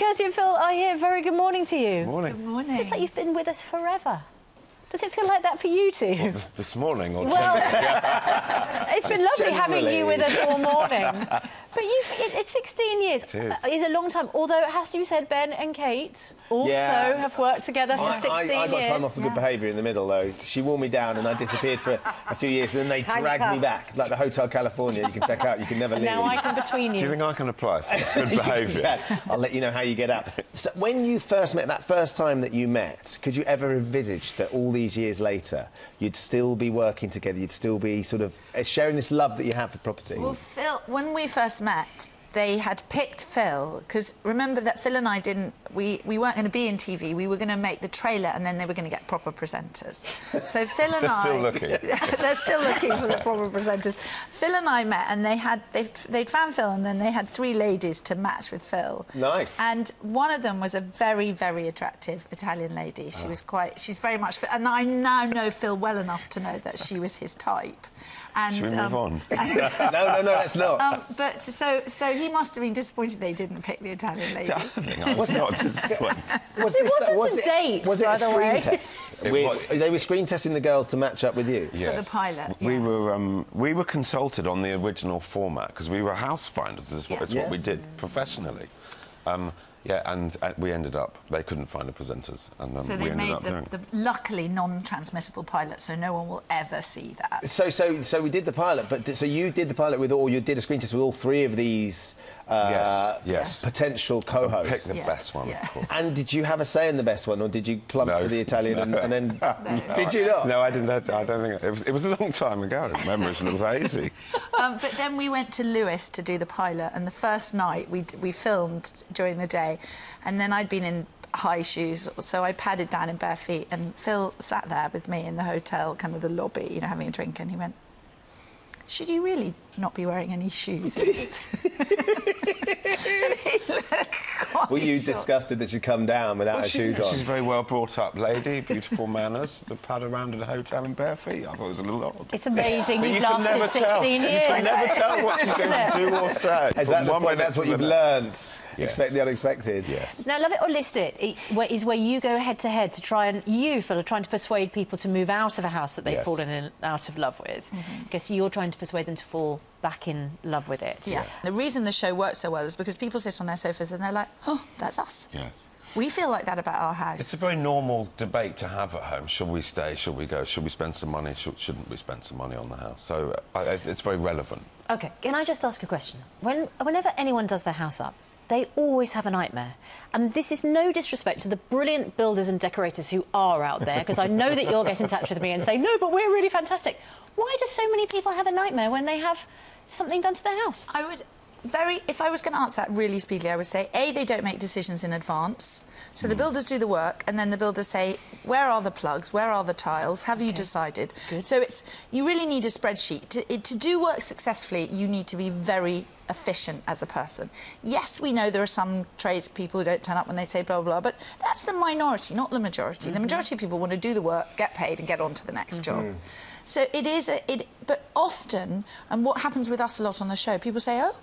Kirstie and Phil are here. Very good morning to you. Morning. Good morning. It's like you've been with us forever. Does it feel like that for you two? This morning or Well, it's been lovely having you with us all morning. But you've, it, it's 16 years. It is. Uh, It's a long time. Although it has to be said, Ben and Kate also Yeah. have worked together for I, 16 I, I got years. time off for good behaviour in the middle, though. She wore me down and I disappeared for a few years, and then they dragged me back, like the Hotel California. You can check out. You can never leave. Now I can between you. Do you you. think I can apply for good behaviour? Yeah, I'll let you know how you get out. So when you first met, that first time that you met, could you ever envisage that all these years later you'd still be working together, you'd still be sort of uh, sharing this love that you have for property? Well, Phil, when we first met, they had picked Phil because remember that Phil and I didn't. We, we weren't going to be in TV. We were going to make the trailer, and then they were going to get proper presenters. So Phil and They're I. still looking. they're still looking for the proper presenters. Phil and I met, and they had they they'd found Phil, and then they had three ladies to match with Phil. Nice. And one of them was a very very attractive Italian lady. She was quite. She's very much. And I now know Phil well enough to know that she was his type. And Should we move um, on? no, no, no, let's not. um, but so so he must have been disappointed they didn't pick the Italian lady. I think I was not disappointed. was It wasn't a date, Was it by a the screen way. test? It We- was- they were screen testing the girls to match up with you. Yes. the pilot, We yes. were um, we were consulted on the original format because we were house finders. It's, what, Yeah. it's what we did professionally. Um, yeah, and uh, we ended up. They couldn't find the presenters, and um, So we they ended made up the, the luckily non-transmissible pilot, so no one will ever see that. So, so, so we did the pilot, but so you did the pilot with, or you did a screen test with all three of these uh, Yes, yes. potential co host. Pick the Yeah. best one, Yeah. of course. And did you have a say in the best one, or did you plump No. for the Italian and, No. and then? Did you not? No, I didn't. I don't think it was. It was a long time ago. The memory's a little hazy. Um, but then we went to Lewis to do the pilot, and the first night we we filmed during the day, and then I'd been in high shoes, so I padded down in bare feet, and Phil sat there with me in the hotel, kind of the lobby, you know, having a drink, and he went. Should you really not be wearing any shoes? and he looked quite Were you shocked. disgusted that she'd come down without her shoes on? She's a very well brought up lady, beautiful manners. The pad around at a hotel in bare feet. I thought it was a little odd. It's amazing you've you lasted 16 tell. years. You can never tell what she's going to do or say. Is that the one point? That's what you've next. learned. Yes. Expect the unexpected. Yes. Now, love it or list it, it where you go head to head to try and you, Phil, are trying to persuade people to move out of a house that they've Yes. fallen in, out of love with. Mm-hmm. Because you're trying to persuade them to fall back in love with it. Yeah. The reason the show works so well is because people sit on their sofas and they're like, oh, that's us. Yes. We feel like that about our house. It's a very normal debate to have at home. Should we stay? Should we go? Should we spend some money? Should, shouldn't we spend some money on the house? So uh, it's very relevant. Okay, can I just ask a question? When, whenever anyone does their house up, they always have a nightmare. And this is no disrespect to the brilliant builders and decorators who are out there, because I know that you'll get in touch with me and say, no, but we're really fantastic. Why do so many people have a nightmare when they have something done to their house? I would very, if I was going to answer that really speedily, I would say A, they don't make decisions in advance. So Hmm. the builders do the work, and then the builders say, where are the plugs? Where are the tiles? Have you decided? So it's, you really need a spreadsheet. To, it, to do work successfully, you need to be very efficient as a person. Yes, we know there are some tradespeople who don't turn up when they say blah, blah, blah, but that's the minority, not the majority. Mm-hmm. The majority of people want to do the work, get paid, and get on to the next job. So it is a, it, but often, and what happens with us a lot on the show, people say, oh,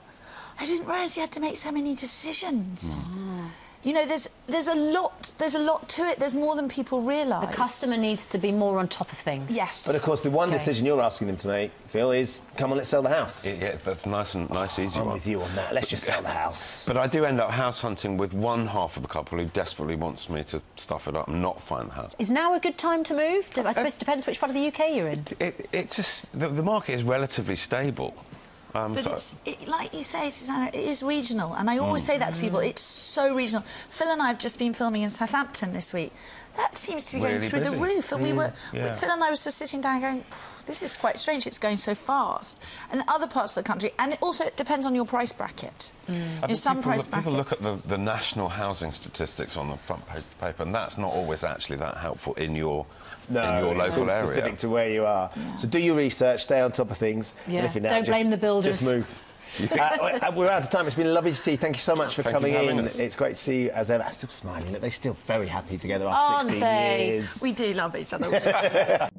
I didn't realise you had to make so many decisions. Mm. You know, there's there's a lot there's a lot to it. There's more than people realise. The customer needs to be more on top of things. Yes. But of course, the one Okay. decision you're asking them to make, Phil, is come on, let's sell the house. Yeah, yeah, that's nice and nice, easy I'm one. with you on that. Let's just sell the house. But I do end up house hunting with one half of the couple who desperately wants me to stuff it up and not find the house. Is now a good time to move? Uh, I suppose it depends which part of the UK you're in. It, it's just the, the market is relatively stable. Um, But so- it's, it, like you say, Susanna, it is regional. And I always say that to Mm. people. It's so regional. Phil and I have just been filming in Southampton this week. That seems to be going Really through the roof. And we were, yeah. Phil and I were just sitting down going, this is quite strange. It's going so fast. And other parts of the country, and it also depends on your price bracket. I You know, think some people, price look- people look at the, the national housing statistics on the front page of the paper, and that's not always actually that helpful in your No, in your it's local all area. specific to where you are. So do your research, stay on top of things. and Yeah. if in doubt, Don't just- blame the builders. Just move. uh, uh, we're out of time. It's been lovely to see you. Thank you so much for Thank coming for in. us. It's great to see you as ever. Still smiling. Look, They're still very happy together after Aren't 16 they? years. We do love each other.